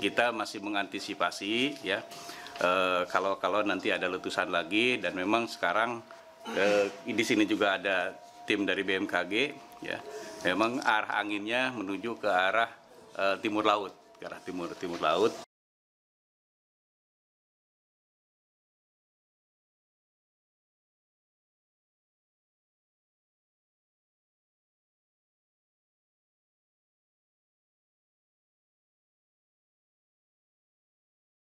kita masih mengantisipasi ya. Eh, kalau kalau nanti ada letusan lagi dan memang sekarang eh, di sini juga ada tim dari BMKG ya. Memang arah anginnya menuju ke arah eh, timur laut ke arah timur timur laut.